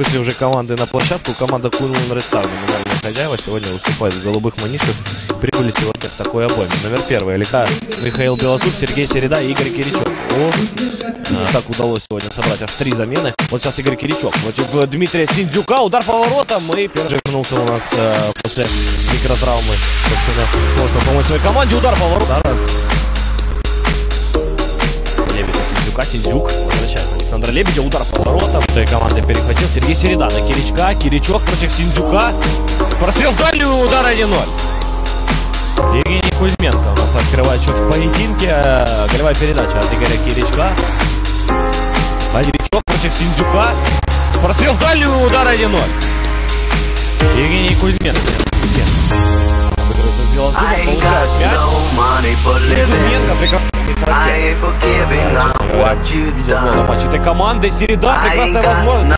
Вышли уже команды на площадку. Команда Кунлун Рестар, номинальные хозяева, сегодня выступает в голубых манишах. Прибыли сегодня в такой обойме. Номер первый. Лиха Михаил Белосуд, Сергей Середа и Игорь Киричок. О, так удалось сегодня собрать аж три замены. Вот сейчас Игорь Киричок против Дмитрия Синдзюка. Удар по воротам. И первый вернулся у нас э, после микротравмы. Собственно, можно помочь своей команде. Удар по воротам. Да, раз. Лебедя Синдзюка. Синдзюк возвращается. Александр Лебедя. Удар по воротам. Своей командой перехватил Сергей Середа на Киричка. Киричок против Синдзюка. Прострел в дальнюю. Удар 1-0. Евгений Кузьменко у нас открывает счет в поединке. Голевая передача от Игоря Киричка. Киричок против Синдзюка. Прострел в дальнюю. Удар 1-0. Евгений Кузьменко. Белозубов Кузьменко прекрасно видел гол этой команды. Середа, прекрасная возможность.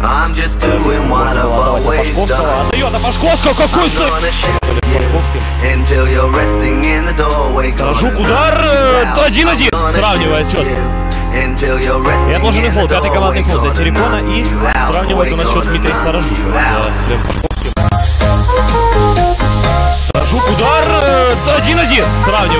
I'm just doing what I've Можно было always Пашковского. done. Отдает на Пашковского. Какой I'm сейв! gonna shoot you Пашковским. until you're resting in the doorway. Жук Gonna удар. knock э, 1-1. I'm gonna Сравнивает счет. И отложенный фол, пятый командный фол для Терекона и сравнивает у нас счет Дмитрий knock 1-1 сравнивает.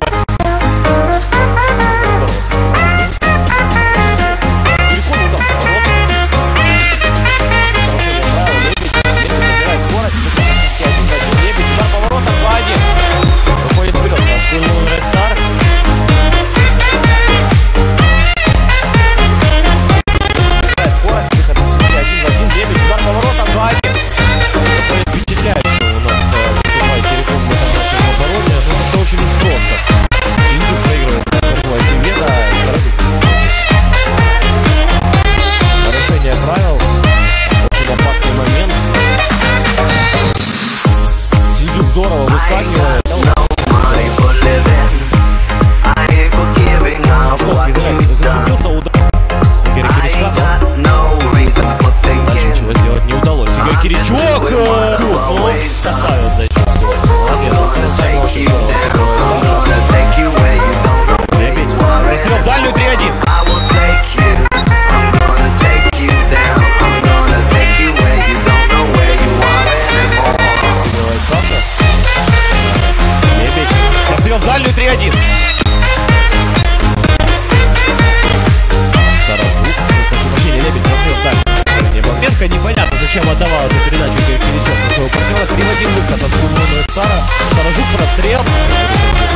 Карпенко непонятно, зачем отдавал эту передачу Игорь Киричев на своего партнера. Приводил выход от Кулмона Стара. Сторожук прострел.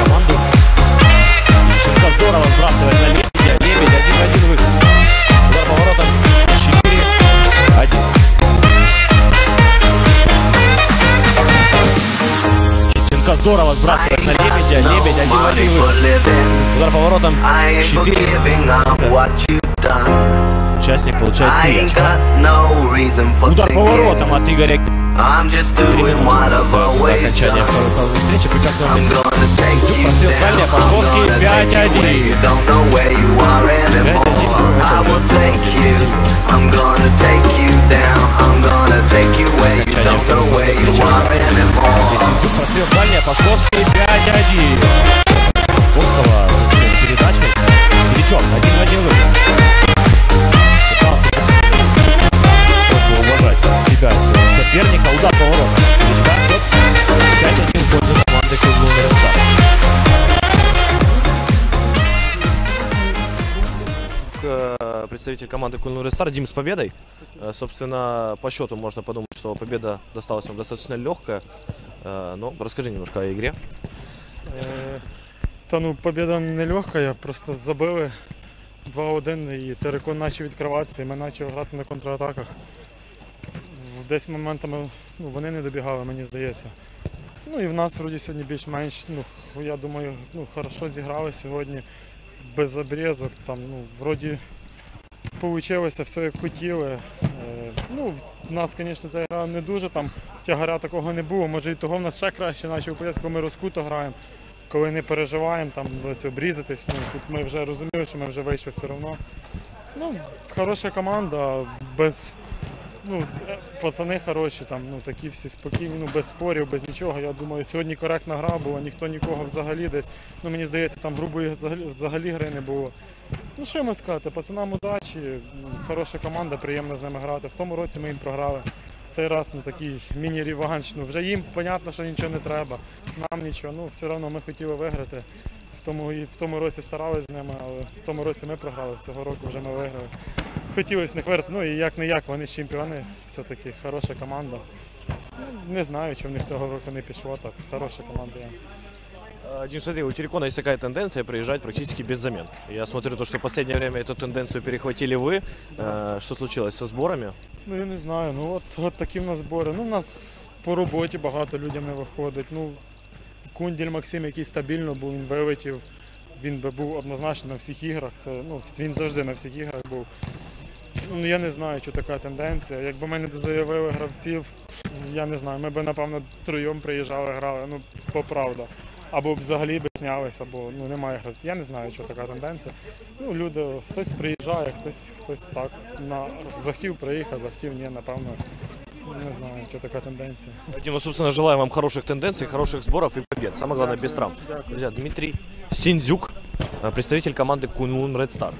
Команду. Шенко здорово сбрасывает на Лебедя. Лебедь один в один выход. Удар поворотом. 4-1. Шенко здорово сбрасывает на Лебедя. Лебедь один в один выход. Удар поворотом. 4 -1. Участник получает I 3 ain't очка. Удар по воротам thinking. от Игоря. Окончания второй половины встречи. You Прострел дальняя, Пашковский, gonna take you 5-1. where you don't know where you are anymore. 5-1. I will take Представитель команды Кульнур Стар Дим с победой. Э, Собственно, по счету можно подумать, что победа досталась вам достаточно легкая. Э, Но расскажи немножко о игре. Е, Та ну побіда не легка, просто забили 2-1 і Терекон почав відкриватися, і ми почали грати на контратаках. В- Десь моментами ну, вони не добігали, мені здається. Ну і в нас вроді сьогодні більш-менш, ну, я думаю, ну, хорошо зіграли сьогодні, без обрізок. Там, ну, вроді вийшло все як хотіли. Е, ну, в нас, звісно, ця гра не дуже там тягаря такого не було. Може і того в нас ще краще, наче у порядку ми розкуто граємо коли не переживаємо, там обрізатись. Ну, тут ми вже розуміли, що ми вже вийшли все одно. Ну, хороша команда, без ну, пацани хороші, там, ну, такі всі спокійні, ну, без спорів, без нічого. Я думаю, сьогодні коректна гра була, ніхто нікого взагалі десь. Ну, мені здається, там грубої взагалі, взагалі гри не було. Ну, що йому сказати, пацанам удачі, хороша команда, приємно з ними грати. В тому році ми їм програли. Цей раз ну, такий міні-реванш. Ну, вже їм понятно, що нічого не треба, нам нічого. Ну, все одно ми хотіли виграти. В тому, і в тому році старалися з ними, але в тому році ми програли, цього року вже ми виграли Хотілося не виграти, ну і як не як, вони ж чемпіони, все-таки хороша команда. Ну, Не знаю, чи в них цього року не пішло так. Хороша команда. є. А, Дим, смотри, у Терекона есть такая тенденция приезжать практически без замен. Я смотрю, то, что в последнее время эту тенденцию перехватили вы. Э, Что случилось со сборами? Ну я не знаю. Ну от, от такі в нас збори. Ну, у нас по роботі багато людям не виходить. Ну, Кунділь Максим, який стабільно був, він вилетів. Він би був однозначно на всіх іграх. Це, ну, він завжди на всіх іграх був. Ну, я не знаю, що така тенденція. Якби мене заявили гравців, я не знаю, ми б, напевно, троєм приїжджали, грали, ну, по правда. Або взагалі б знялися, або ну, немає гравців. Я не знаю, що така тенденція. Ну, люди, хтось приїжджає, хтось, хтось так на, захотів приїхав, захотів, ні, напевно. Не знаю, що така тенденція. Дим, ну, собственно, желаю вам хороших тенденций, хороших сборов и побед. Самое главное, без травм. Друзья, Дмитрий Синдзюк, э, представитель команды Kunlun Red Star.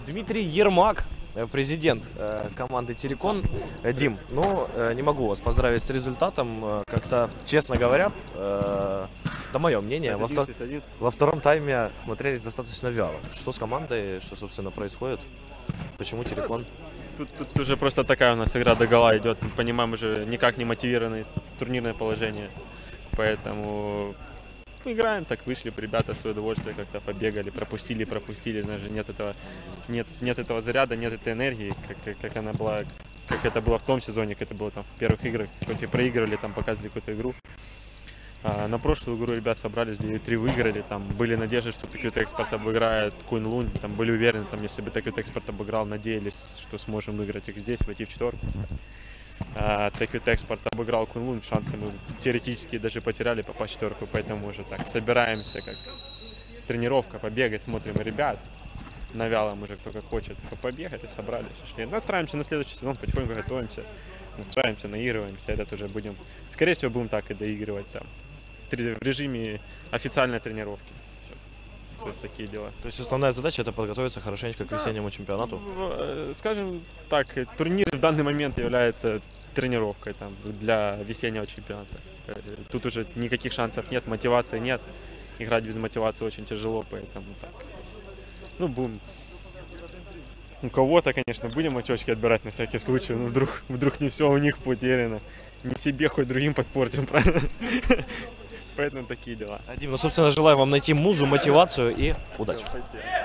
Дмитрий Ермак, э, президент э, команды Терекон. Э, Дим, ну, не могу вас поздравить с результатом. Как-то, честно говоря, это мое мнение, во, втор- 6-1. во втором тайме смотрелись достаточно вяло. Что с командой, что, собственно, происходит? Почему Терекон? Тут, тут уже просто такая у нас игра до гола идет. Мы понимаем уже никак не мотивированное с турнирное положение. Поэтому играем так, вышли ребята в свое удовольствие, как-то побегали, пропустили, пропустили. Даже нет этого, нет, нет этого заряда, нет этой энергии, как, как, она была, как это было в том сезоне, как это было там в первых играх. Хоть и проигрывали, там показывали какую-то игру. А на прошлую игру ребят собрались, 9-3 выиграли, там были надежды, что Токют Экспорт обыграет Куин Лун, там были уверены, там, если бы Токют Экспорт обыграл, надеялись, что сможем выиграть их здесь, войти в четверку. А Токют Экспорт обыграл Куин Лун, шансы мы теоретически даже потеряли в четверку, поэтому уже так собираемся, как тренировка, побегать, смотрим ребят, на вялом уже кто как хочет, по- побегать и собрались, шли. Настраиваемся на следующий сезон, потихоньку готовимся, настраиваемся, наигрываемся, этот уже будем, скорее всего, будем так и доигрывать там в режиме официальной тренировки. То есть такие дела. То есть основная задача это подготовиться хорошенечко к весеннему чемпионату. В- э, Скажем так, э, турнир в данный момент является тренировкой там, для весеннего чемпионата. Э, Тут уже никаких шансов нет, мотивации нет. Играть без мотивации очень тяжело, поэтому так. Ну, будем. У кого-то, конечно, будем очечки отбирать на всякий случай. Ну, вдруг, вдруг не все у них потеряно. Не себе, хоть другим подпортим, правильно? Поэтому такие дела. Дим, ну, собственно, желаю вам найти музу, мотивацию и удачи. Спасибо.